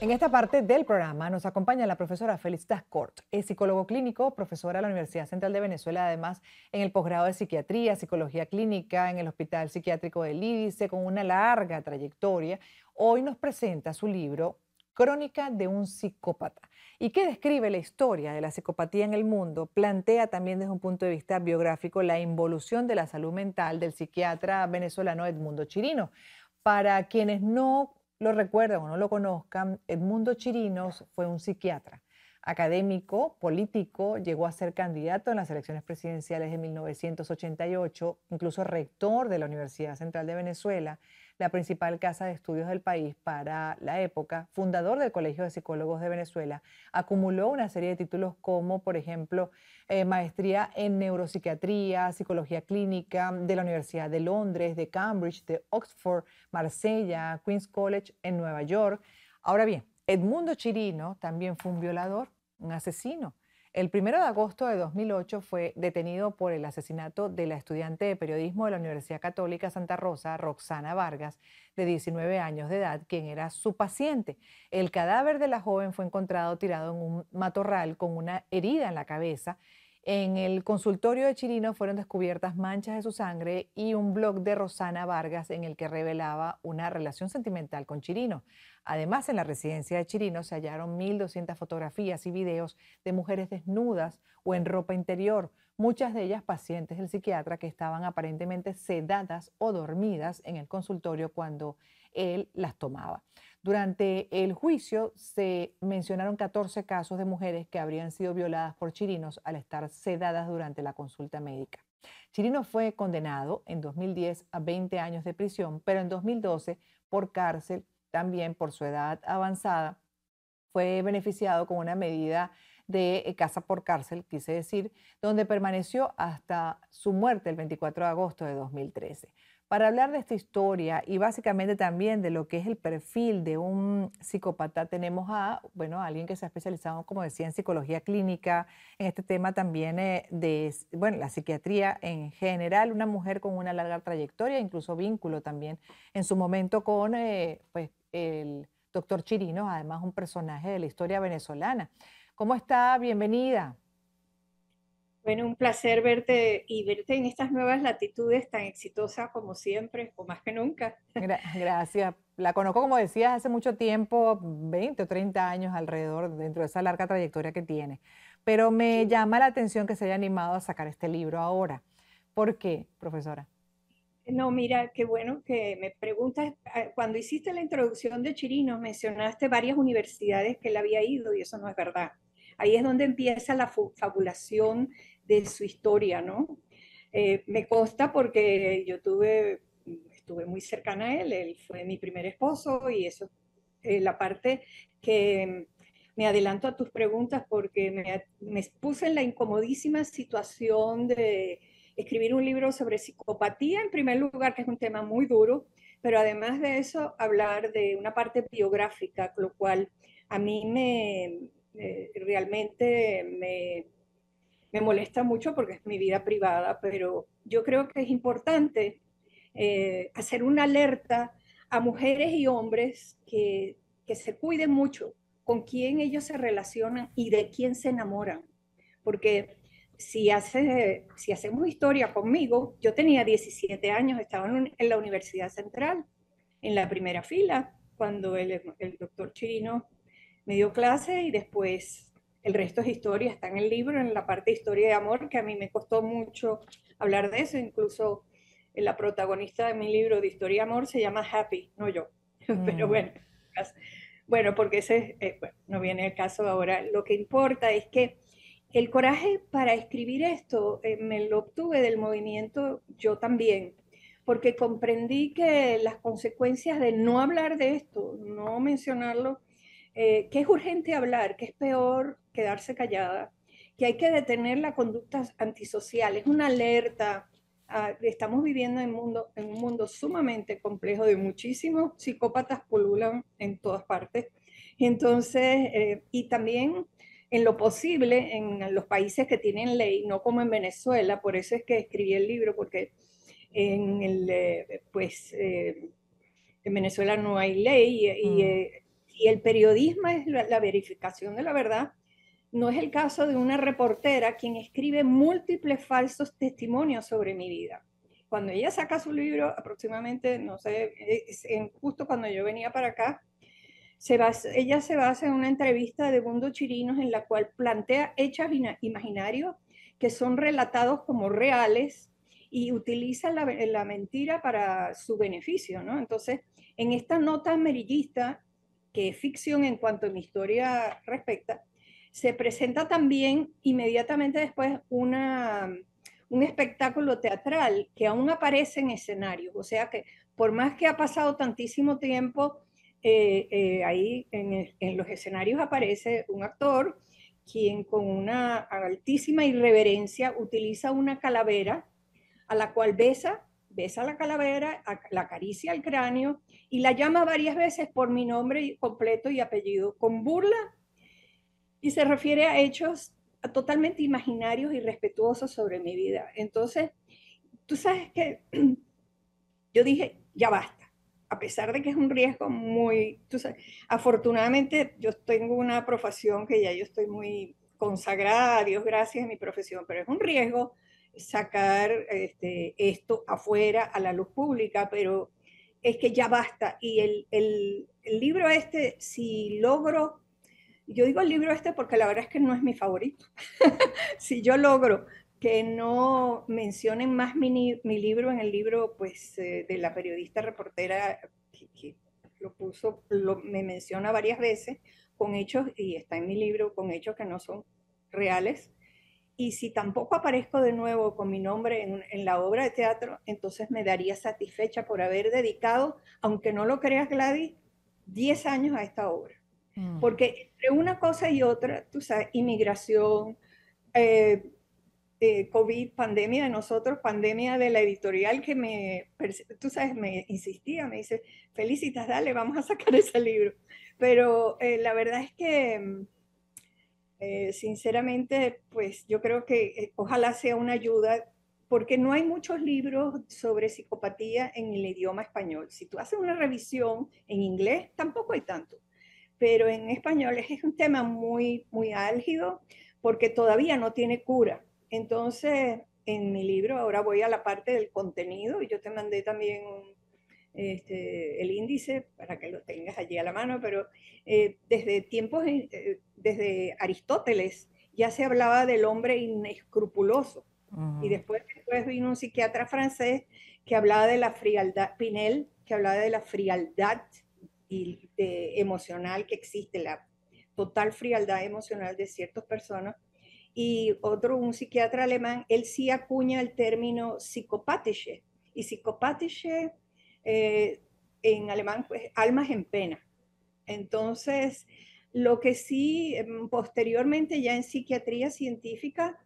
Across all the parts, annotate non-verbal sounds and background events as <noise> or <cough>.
En esta parte del programa nos acompaña la profesora Félix Dascort. Es psicólogo clínico, profesora de la Universidad Central de Venezuela, además en el posgrado de psiquiatría, psicología clínica en el Hospital Psiquiátrico del Lídice, con una larga trayectoria. Hoy nos presenta su libro Crónica de un psicópata y que describe la historia de la psicopatía en el mundo, plantea también desde un punto de vista biográfico la involución de la salud mental del psiquiatra venezolano Edmundo Chirino. Para quienes no lo recuerdan o no lo conozcan, Edmundo Chirinos fue un psiquiatra, académico, político, llegó a ser candidato en las elecciones presidenciales de 1988, incluso rector de la Universidad Central de Venezuela, la principal casa de estudios del país para la época, fundador del Colegio de Psicólogos de Venezuela, acumuló una serie de títulos como, por ejemplo, eh, maestría en neuropsiquiatría, psicología clínica de la Universidad de Londres, de Cambridge, de Oxford, Marsella, Queen's College en Nueva York. Ahora bien, Edmundo Chirino también fue un violador, un asesino. El 1 de agosto de 2008 fue detenido por el asesinato de la estudiante de periodismo de la Universidad Católica Santa Rosa, Roxana Vargas, de 19 años de edad, quien era su paciente. El cadáver de la joven fue encontrado tirado en un matorral con una herida en la cabeza en el consultorio de Chirino fueron descubiertas manchas de su sangre y un blog de Rosana Vargas en el que revelaba una relación sentimental con Chirino. Además, en la residencia de Chirino se hallaron 1.200 fotografías y videos de mujeres desnudas o en ropa interior, muchas de ellas pacientes del psiquiatra que estaban aparentemente sedadas o dormidas en el consultorio cuando él las tomaba. Durante el juicio se mencionaron 14 casos de mujeres que habrían sido violadas por chirinos al estar sedadas durante la consulta médica. Chirino fue condenado en 2010 a 20 años de prisión, pero en 2012 por cárcel, también por su edad avanzada, fue beneficiado con una medida de eh, casa por cárcel, quise decir, donde permaneció hasta su muerte el 24 de agosto de 2013 para hablar de esta historia y básicamente también de lo que es el perfil de un psicópata, tenemos a, bueno, alguien que se ha especializado, como decía, en psicología clínica, en este tema también eh, de, bueno, la psiquiatría en general, una mujer con una larga trayectoria, incluso vínculo también en su momento con, eh, pues, el doctor Chirino, además un personaje de la historia venezolana. ¿Cómo está? Bienvenida. Bueno, un placer verte y verte en estas nuevas latitudes tan exitosas como siempre, o más que nunca. <laughs> Gracias. La conozco, como decías, hace mucho tiempo, 20 o 30 años alrededor, dentro de esa larga trayectoria que tiene. Pero me llama la atención que se haya animado a sacar este libro ahora. ¿Por qué, profesora? No, mira, qué bueno que me preguntas. Ah, cuando hiciste la introducción de Chirino, mencionaste varias universidades que él había ido y eso no es verdad. Ahí es donde empieza la fabulación de su historia, ¿no? Eh, me consta porque yo tuve, estuve muy cercana a él, él fue mi primer esposo y eso, eh, la parte que me adelanto a tus preguntas porque me, me puse en la incomodísima situación de escribir un libro sobre psicopatía, en primer lugar, que es un tema muy duro, pero además de eso, hablar de una parte biográfica, lo cual a mí me, eh, realmente me, me, molesta mucho porque es mi vida privada, pero yo creo que es importante eh, hacer una alerta a mujeres y hombres que, que se cuiden mucho con quién ellos se relacionan y de quién se enamoran. Porque si, hace, si hacemos historia conmigo, yo tenía 17 años, estaba en, la Universidad Central, en la primera fila, cuando el, el doctor Chirino me dio clase y después el resto es historia, está en el libro, en la parte de historia de amor, que a mí me costó mucho hablar de eso, incluso la protagonista de mi libro de historia de amor se llama Happy, no yo, <laughs> pero mm. bueno, bueno, porque ese eh, no viene el caso ahora, lo que importa es que el coraje para escribir esto eh, me lo obtuve del movimiento yo también, porque comprendí que las consecuencias de no hablar de esto, no mencionarlo, eh, que es urgente hablar, que es peor quedarse callada, que hay que detener la conducta antisocial, es una alerta. estamos viviendo en, mundo, en un mundo sumamente complejo de muchísimos psicópatas pululan en todas partes. Entonces, eh, y también en lo posible en los países que tienen ley, no como en Venezuela, por eso es que escribí el libro, porque en el, eh, pues, en Venezuela no hay ley y, mm si el periodismo es la, verificación de la verdad, no es el caso de una reportera quien escribe múltiples falsos testimonios sobre mi vida. Cuando ella saca su libro, aproximadamente, no sé, justo cuando yo venía para acá, se ella se basa en una entrevista de Bundo Chirinos en la cual plantea hechos imaginarios que son relatados como reales y utiliza la, la, mentira para su beneficio, ¿no? Entonces, en esta nota amarillista, que es ficción en cuanto a mi historia respecta, se presenta también inmediatamente después una, un espectáculo teatral que aún aparece en escenarios. O sea que por más que ha pasado tantísimo tiempo, eh, eh, ahí en, en, los escenarios aparece un actor quien con una altísima irreverencia utiliza una calavera a la cual besa, besa la calavera, la acaricia al cráneo y la llama varias veces por mi nombre completo y apellido, con burla y se refiere a hechos totalmente imaginarios y respetuosos sobre mi vida. Entonces, tú sabes que <clears throat> yo dije, ya basta. A pesar de que es un riesgo muy, tú sabes, afortunadamente yo tengo una profesión que ya yo estoy muy consagrada, a Dios gracias en mi profesión, pero es un riesgo sacar este, esto afuera a la luz pública, pero es que ya basta. Y el, el, libro este, si logro, yo digo el libro este porque la verdad es que no es mi favorito, <laughs> si yo logro que no mencionen más mi, mi libro en el libro pues, eh, de la periodista reportera que, lo puso, me menciona varias veces con hechos, y está en mi libro, con hechos que no son reales, y si tampoco aparezco de nuevo con mi nombre en, la obra de teatro, entonces me daría satisfecha por haber dedicado, aunque no lo creas Gladys, 10 años a esta obra. Mm. Porque entre una cosa y otra, tú sabes, inmigración, eh, eh, COVID, pandemia de nosotros, pandemia de la editorial que me, tú sabes, me insistía, me dice, felicitas, dale, vamos a sacar <laughs> ese libro. Pero eh, la verdad es que mm, eh, sinceramente, pues yo creo que eh, ojalá sea una ayuda, porque no hay muchos libros sobre psicopatía en el idioma español. Si tú haces una revisión en inglés, tampoco hay tanto, pero en español es un tema muy, muy álgido porque todavía no tiene cura. Entonces, en mi libro, ahora voy a la parte del contenido y yo te mandé también este, el índice para que lo tengas allí a la mano, pero eh, desde tiempos desde Aristóteles ya se hablaba del hombre inescrupuloso. Y después, después vino un psiquiatra francés que hablaba de la frialdad, Pinel, que hablaba de la frialdad y, emocional que existe, la total frialdad emocional de ciertas personas. Y otro, un psiquiatra alemán, él sí acuña el término psicopátische. Y psicopátische eh, en alemán, pues almas en pena. Entonces, lo que sí, em, posteriormente ya en psiquiatría científica,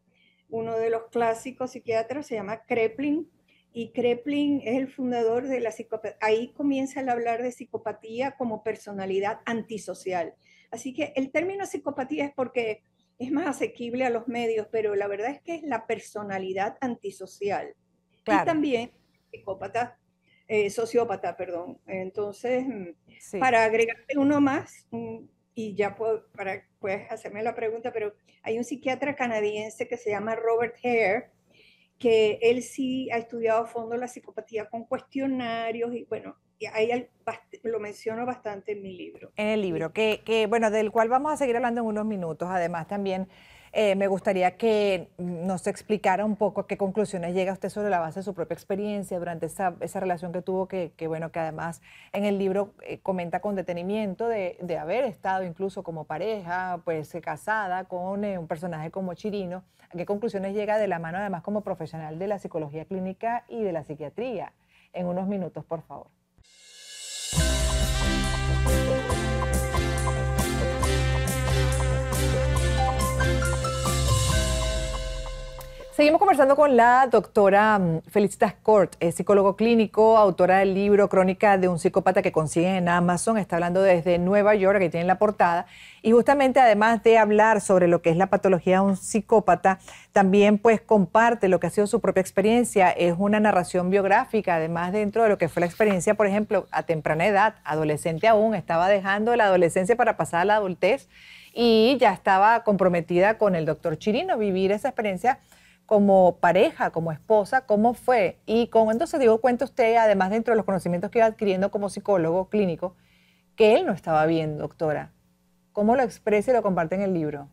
uno de los clásicos psiquiatras se llama Kreplin, y Kreplin es el fundador de la psicopatía. Ahí comienza a hablar de psicopatía como personalidad antisocial. Así que el término psicopatía es porque es más asequible a los medios, pero la verdad es que es la personalidad antisocial. Y también psicópata, eh, sociópata, perdón. Entonces, mm, para agregarte uno más, y ya puedo, para, puedes hacerme la pregunta, pero hay un psiquiatra canadiense que se llama Robert Hare, que él sí ha estudiado a fondo la psicopatía con cuestionarios y bueno, ahí lo menciono bastante en mi libro. En el libro, que, que bueno, del cual vamos a seguir hablando en unos minutos. Además, también eh, me gustaría que nos explicara un poco a qué conclusiones llega usted sobre la base de su propia experiencia durante esa, esa relación que tuvo, que, bueno, que además en el libro eh, comenta con detenimiento de, de, haber estado incluso como pareja, pues eh, casada con un personaje como Chirino. ¿A qué conclusiones llega de la mano además como profesional de la psicología clínica y de la psiquiatría? En unos minutos, por favor. Seguimos conversando con la doctora mm, Felicitas Court, es psicólogo clínico, autora del libro Crónica de un psicópata que consigue en Amazon. Está hablando desde Nueva York, que tiene la portada. Y justamente además de hablar sobre lo que es la patología de un psicópata, también pues comparte lo que ha sido su propia experiencia. Es una narración biográfica, además dentro de lo que fue la experiencia, por ejemplo, a temprana edad, adolescente aún, estaba dejando la adolescencia para pasar a la adultez y ya estaba comprometida con el doctor Chirino, vivir esa experiencia como pareja, como esposa, cómo fue. Y con entonces digo, cuenta usted, además dentro de los conocimientos que iba adquiriendo como psicólogo clínico, que él no estaba bien, doctora. ¿Cómo lo expresa y lo comparte en el libro?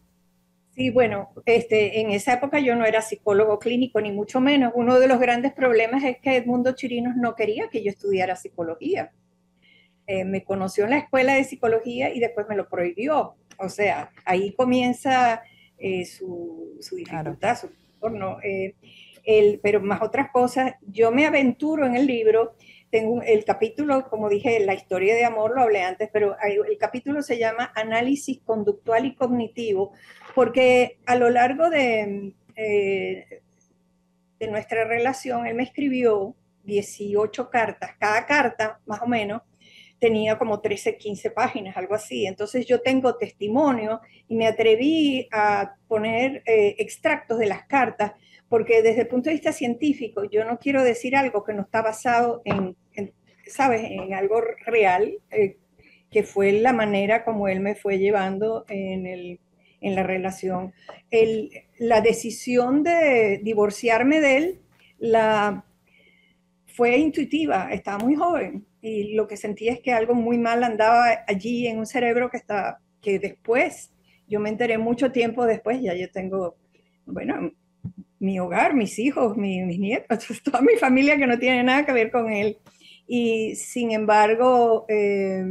Sí, bueno, este, en esa época yo no era psicólogo clínico, ni mucho menos. Uno de los grandes problemas es que Edmundo Chirinos no quería que yo estudiara psicología. Eh, me conoció en la escuela de psicología y después me lo prohibió. O sea, ahí comienza eh, su, dificultad, su no, eh, el, pero más otras cosas. Yo me aventuro en el libro, tengo el capítulo, como dije, la historia de amor, lo hablé antes, pero el capítulo se llama Análisis conductual y cognitivo, porque a lo largo de, eh, de nuestra relación, él me escribió 18 cartas, cada carta más o menos tenía como 13, 15 páginas, algo así. Entonces yo tengo testimonio y me atreví a poner eh, extractos de las cartas, porque desde el punto de vista científico yo no quiero decir algo que no está basado en, ¿sabes?, en algo real, eh, que fue la manera como él me fue llevando en, el, en la relación. El, la decisión de divorciarme de él la, fue intuitiva, estaba muy joven y lo que sentía es que algo muy mal andaba allí en un cerebro que, está, que después, yo me enteré mucho tiempo después, ya yo tengo, bueno, mi hogar, mis hijos, mis nietos, <laughs> toda mi familia que no tiene nada que ver con él. Y sin embargo, eh,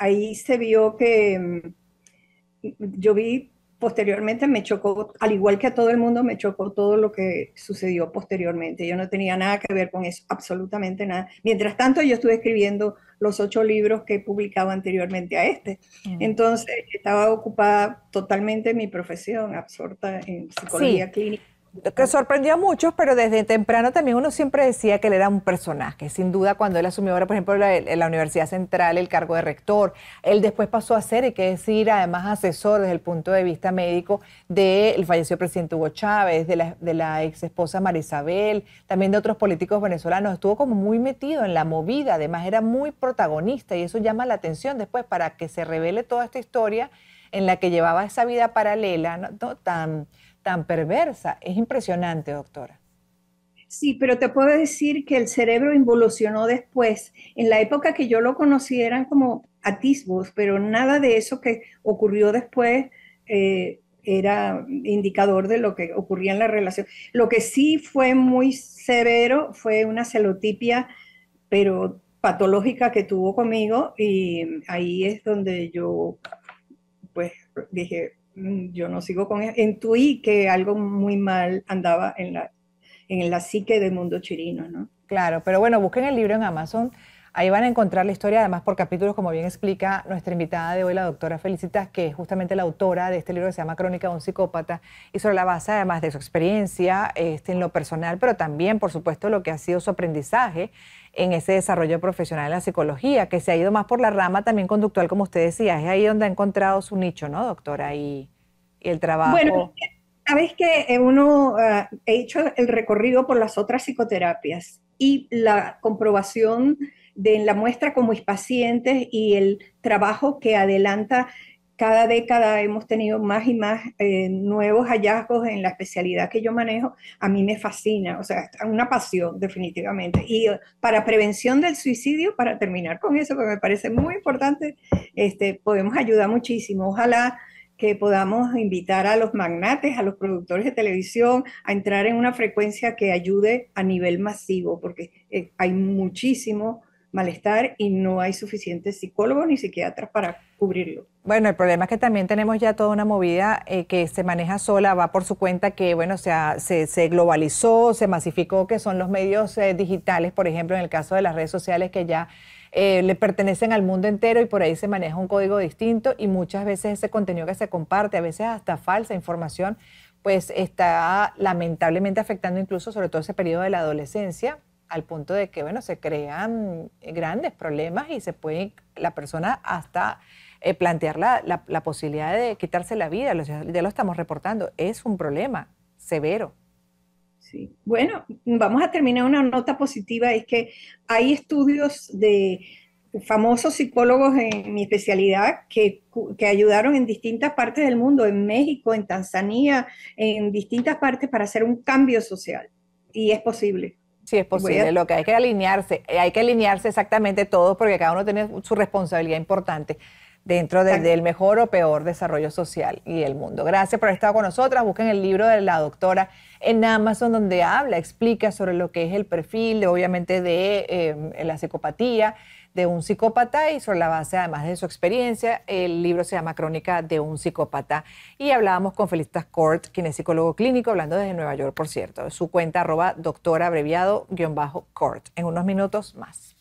ahí se vio que mm, yo vi posteriormente me chocó, al igual que a todo el mundo, me chocó todo lo que sucedió posteriormente. Yo no tenía nada que ver con eso, absolutamente nada. Mientras tanto, yo estuve escribiendo los ocho libros que he publicado anteriormente a este. Mm. Entonces, estaba ocupada totalmente en mi profesión, absorta en psicología clínica que sorprendió a muchos, pero desde temprano también uno siempre decía que él era un personaje. Sin duda, cuando él asumió ahora, por ejemplo, en la Universidad Central el cargo de rector, él después pasó a ser, hay que decir, además asesor desde el punto de vista médico del fallecido presidente Hugo Chávez, de la, de la ex esposa Marisabel, también de otros políticos venezolanos. Estuvo como muy metido en la movida, además era muy protagonista y eso llama la atención después para que se revele toda esta historia en la que llevaba esa vida paralela, ¿no? tan tan perversa. Es impresionante, doctora. Sí, pero te puedo decir que el cerebro involucionó después. En la época que yo lo conocí eran como atisbos, pero nada de eso que ocurrió después eh, era indicador de lo que ocurría en la relación. Lo que sí fue muy severo fue una celotipia, pero patológica que tuvo conmigo y ahí es donde yo pues dije, yo no sigo con eso. Intuí que algo muy mal andaba en la, en la psique del mundo chirino, ¿no? Claro, pero bueno, busquen el libro en Amazon. Ahí van a encontrar la historia, además por capítulos, como bien explica nuestra invitada de hoy, la doctora Felicitas, que es justamente la autora de este libro que se llama Crónica de un psicópata, y sobre la base, además de su experiencia este, en lo personal, pero también, por supuesto, lo que ha sido su aprendizaje en ese desarrollo profesional en la psicología, que se ha ido más por la rama también conductual, como usted decía. Es ahí donde ha encontrado su nicho, ¿no, doctora? Y, el trabajo. Bueno, sabes que uno uh, hecho el recorrido por las otras psicoterapias y la comprobación de la muestra con mis pacientes y el trabajo que adelanta cada década hemos tenido más y más eh, nuevos hallazgos en la especialidad que yo manejo, a mí me fascina, o sea, una pasión definitivamente. Y eh, para prevención del suicidio, para terminar con eso, que me parece muy importante, este, podemos ayudar muchísimo. Ojalá que podamos invitar a los magnates, a los productores de televisión, a entrar en una frecuencia que ayude a nivel masivo, porque eh, hay muchísimo malestar y no hay suficientes psicólogos ni psiquiatras para cubrirlo. Bueno, el problema es que también tenemos ya toda una movida eh, que se maneja sola, va por su cuenta, que bueno, se, se globalizó, se masificó, que son los medios eh, digitales, por ejemplo, en el caso de las redes sociales, que ya eh, le pertenecen al mundo entero y por ahí se maneja un código distinto y muchas veces ese contenido que se comparte, a veces hasta falsa información, pues está lamentablemente afectando incluso sobre todo ese periodo de la adolescencia, al punto de que, bueno, se crean grandes problemas y se puede la persona hasta eh, plantear la, la, posibilidad de quitarse la vida, ya lo estamos reportando, es un problema severo. Sí. Bueno, vamos a terminar una nota positiva, es que hay estudios de famosos psicólogos en mi especialidad que, que, ayudaron en distintas partes del mundo, en México, en Tanzania, en distintas partes para hacer un cambio social. Y es posible. Sí, es posible. Lo que hay que alinearse, hay que alinearse exactamente todos porque cada uno tiene su responsabilidad importante dentro del mejor o peor desarrollo social y el mundo. Gracias por haber estado con nosotras. Busquen el libro de la doctora en Amazon donde habla, explica sobre lo que es el perfil, obviamente, de eh, la psicopatía de un psicópata y sobre la base además de su experiencia, el libro se llama Crónica de un psicópata y hablábamos con Felicitas Court, quien es psicólogo clínico, hablando desde Nueva York, por cierto, su cuenta arroba doctora abreviado guion bajo Court. En unos minutos más.